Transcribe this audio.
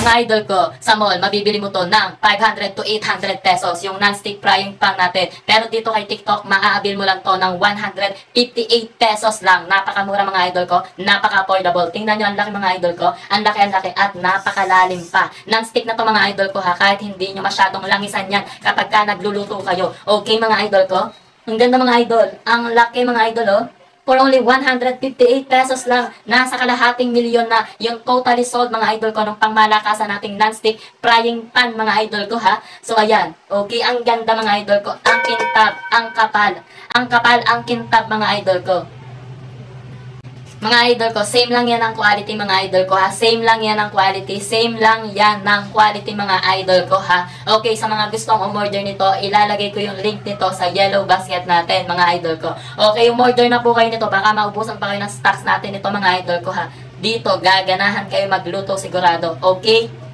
Mga idol ko, sa mall, mabibili mo to ng 500 to 800 pesos, yung non-stick frying pan natin. Pero dito kay TikTok, maaabil mo lang to ng 158 pesos lang. Napakamura mga idol ko, napaka-affordable. Tingnan nyo, ang laki mga idol ko, ang laki, ang laki, at napakalalim pa. Non-stick na to mga idol ko ha, kahit hindi nyo masyadong langisan yan kapag ka nagluluto kayo. Okay mga idol ko? Ang ganda mga idol, ang laki mga idol oh for only 158 pesos lang. Nasa kalahating milyon na yung totally sold mga idol ko ng pangmalakasan nating non-stick frying pan mga idol ko ha. So ayan, okay, ang ganda mga idol ko. Ang kintab, ang kapal. Ang kapal, ang kintab mga idol ko. Mga idol ko, same lang yan ang quality mga idol ko ha. Same lang yan ang quality. Same lang yan ng quality mga idol ko ha. Okay, sa mga gustong umorder nito, ilalagay ko yung link nito sa yellow basket natin mga idol ko. Okay, umorder na po kayo nito. Baka maubusan pa kayo ng stocks natin nito mga idol ko ha. Dito, gaganahan kayo magluto sigurado. Okay?